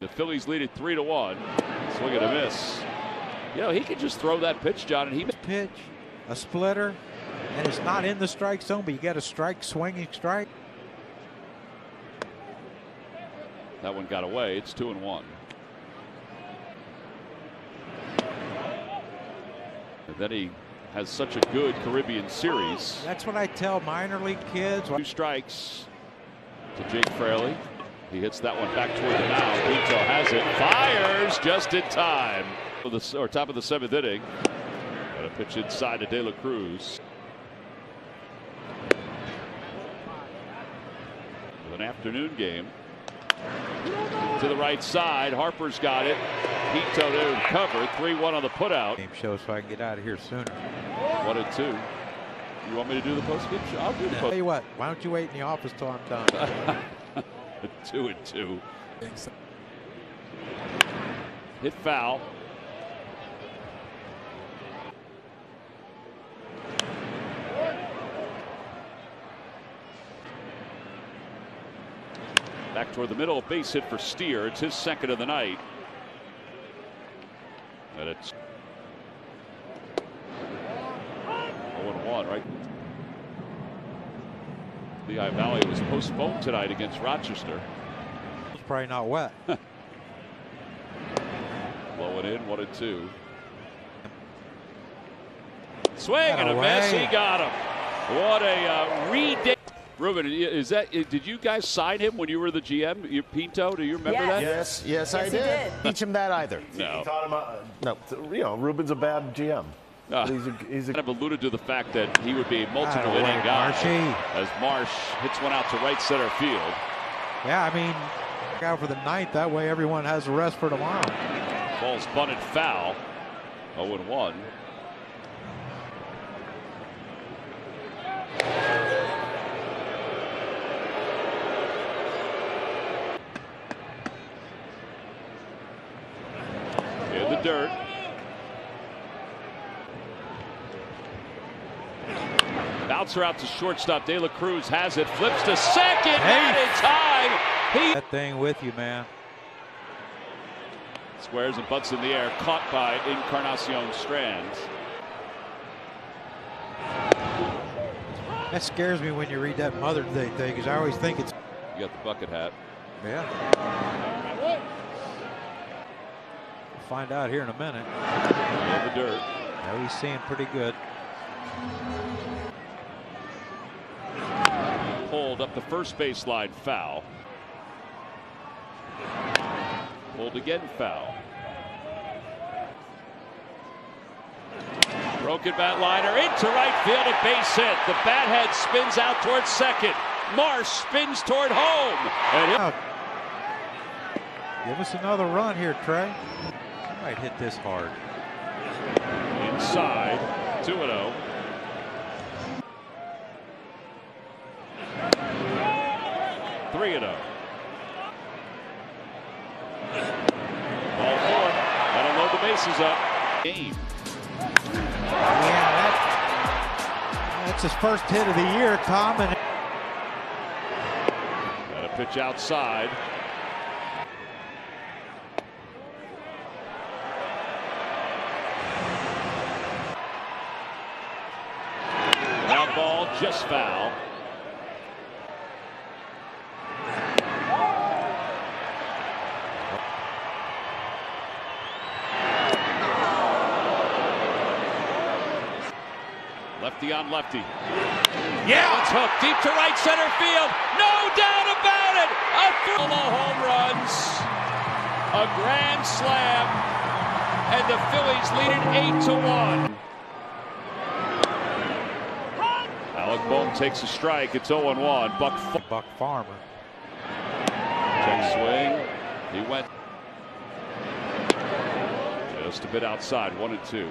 The Phillies lead it three to one. Swing and a miss. You know, he can just throw that pitch, John, and he pitch, a splitter, and it's not in the strike zone, but you got a strike, swinging strike. That one got away. It's two and one. And then he has such a good Caribbean series. That's what I tell minor league kids. Two strikes to Jake Fraley. He hits that one back toward the mound. Pinto has it. Fires just in time. The, or top of the seventh inning. Got a pitch inside to De La Cruz. With an afternoon game. To the right side. Harper's got it. Pinto there to cover. 3-1 on the putout. Game show so I can get out of here sooner. One and two. You want me to do the post game show? I'll do the post. Tell you what, why don't you wait in the office till I'm done? two and two. Hit foul. Back toward the middle, base hit for Steer. It's his second of the night. And it's 0-1, right? Lehigh Valley was postponed tonight against Rochester. It's probably not wet. Blow it in, one and two. Swing and a miss. He got him. What a uh, read. Ruben, is that? Did you guys sign him when you were the GM? You, Pinto, do you remember yes. that? Yes, yes, yes I did. did. Teach him that either. No. Him, uh, no, you know, Ruben's a bad GM. Uh, he's a, he's a kind of alluded to the fact that he would be a multiple inning guy. As Marsh hits one out to right center field. Yeah, I mean, out for the ninth. That way, everyone has a rest for tomorrow. Ball's bunted foul. 0 1. In the dirt. Bouncer out to shortstop. De La Cruz has it. Flips to second. Hey. Not in time. He that thing with you, man. Squares and butts in the air. Caught by Encarnacion Strands. That scares me when you read that Mother's Day thing because I always think it's. You got the bucket hat. Yeah. We'll find out here in a minute. In the dirt. Now he's seeing pretty good. Pulled up the first baseline foul. Pulled again foul. Broken bat liner into right field, a base hit. The bat head spins out towards second. Marsh spins toward home. And Give us another run here, Trey. I might hit this hard. Inside, 2 0. Three and zero. Ball four. That'll load the bases up. Game. Yeah, that, that's his first hit of the year, Tom. And Got a pitch outside. Ground ball, just foul. Lefty on lefty. Yeah, it's hooked deep to right center field. No doubt about it. A solo home runs, a grand slam, and the Phillies lead it eight to one. Alec Bohm takes a strike. It's 0 1. Buck, Buck Farmer. Check swing. He went just a bit outside. One and two.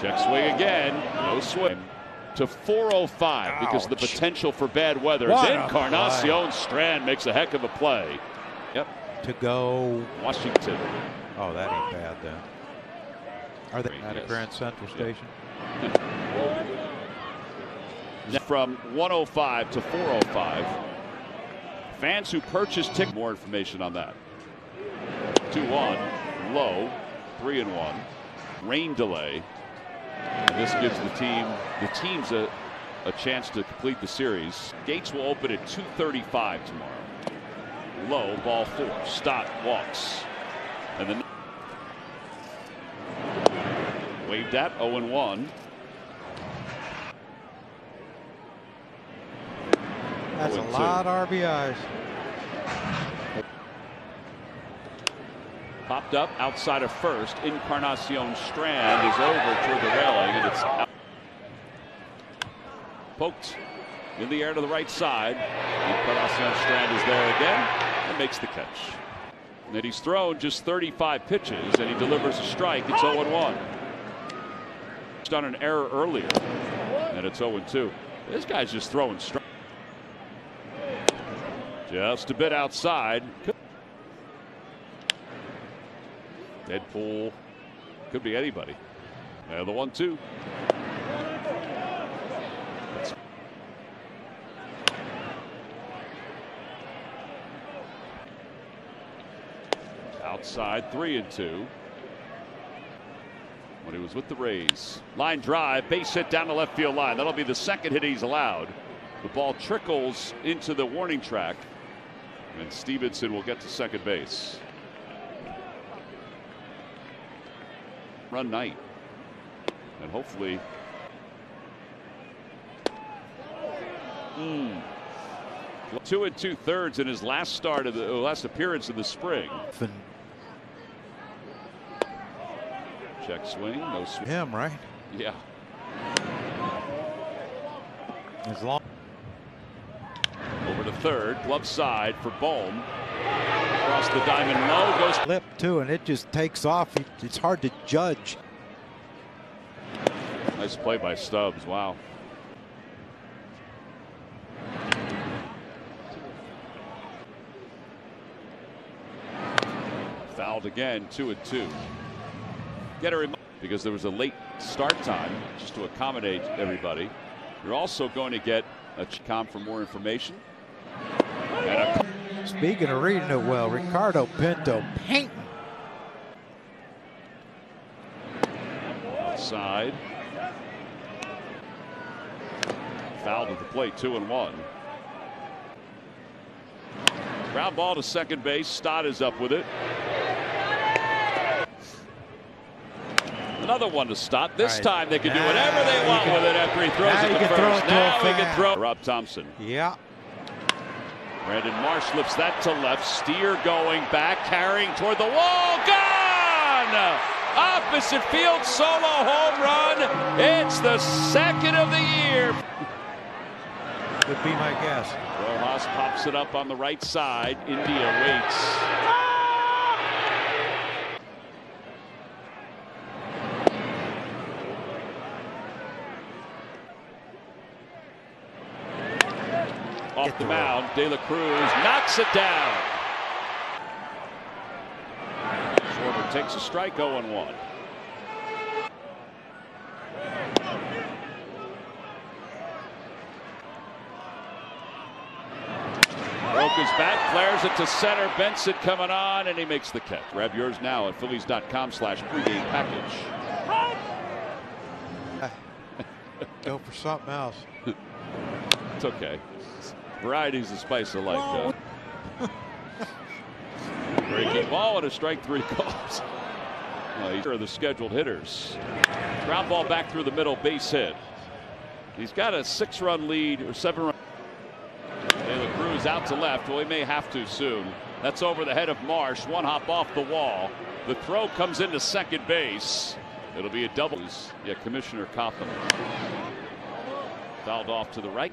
Check swing again. No swing. To 405 Ouch. because the potential for bad weather. Then Encarnacion Strand makes a heck of a play. Yep. To go. Washington. Oh, that ain't bad then. Are they at yes. a Grand Central Station? Yep. From 105 to 405. Fans who purchased tickets. More information on that. 2 1. Low. 3 and 1. Rain delay. And this gives the team the teams a, a chance to complete the series. Gates will open at 235 tomorrow. Low, ball four. Stott walks. And then waved at 0 1. That's a oh lot of RBIs. Popped up outside of first. Encarnacion Strand is over toward the railing, and it's out. poked in the air to the right side. Encarnacion Strand is there again and makes the catch. And he's thrown just 35 pitches, and he delivers a strike. It's 0 1. He's done an error earlier, and it's 0 2. This guy's just throwing strikes. Just a bit outside. Deadpool could be anybody. And the one two. Outside three and two. When he was with the Rays. Line drive, base hit down the left field line. That'll be the second hit he's allowed. The ball trickles into the warning track. And Stephenson will get to second base. Run night. And hopefully. Hmm. Two and two thirds in his last start of the uh, last appearance in the spring. Check swing, no swing. him, right? Yeah. As long Over to third, glove side for Bohm. Across the diamond low goes flip too, and it just takes off. It's hard to judge. Nice play by Stubbs. Wow. Fouled again, two and two. Get a because there was a late start time just to accommodate everybody. You're also going to get a com for more information. Speaking of reading it well, Ricardo Pinto painting. outside. Fouled at the plate, two and one. Ground ball to second base. Stott is up with it. Another one to Stott. This right. time they can do whatever they want can- with it after he throws it to throw first. to now he can throw. Rob Thomson. Yeah. Brandon Marsh lifts that to left. Steer going back, carrying toward the wall. Gone! Opposite field solo home run. It's the second of the year. Would be my guess. Rojas pops it up on the right side. India waits. Oh, Off Get the the mound, De La Cruz knocks it down. Schwarber takes a strike 0 1. Broke his bat, flares it to center. Benson coming on, and he makes the catch. Grab yours now at Phillies.com slash pregame package. Go for something else. It's okay. Varieties of spice of life. Breaking ball and a strike three calls. Uh, these are the scheduled hitters. Ground ball back through the middle, base hit. He's got a six run lead or seven run. De La Cruz out to left. Well, he may have to soon. That's over the head of Marsh. One hop off the wall. The throw comes into second base. It'll be a double. Yeah, Commissioner Copham. Fouled off to the right.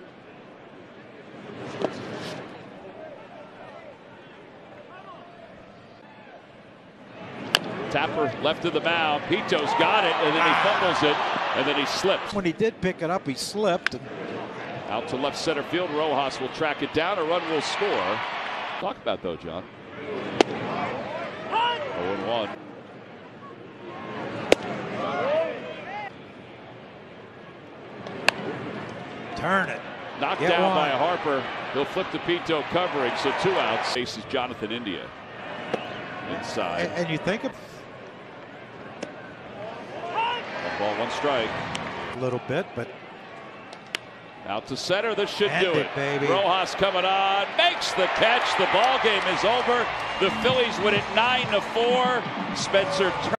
Tapper left of the mound. Pinto's got it, and then he fumbles it, and then he slips. When he did pick it up, he slipped. Out to left center field. Rojas will track it down. A run will score. Talk about though, John. 0 1. Turn it. Knocked Get down one. by Harper. He'll flip to Pinto covering, so two outs. Faces Jonathan India. Inside. And, and you think of One ball, one strike. a little bit, but Out to center. This should End do it, it. baby. Rojas coming on, makes the catch. The ball game is over. The Phillies win it nine to four. Spencer.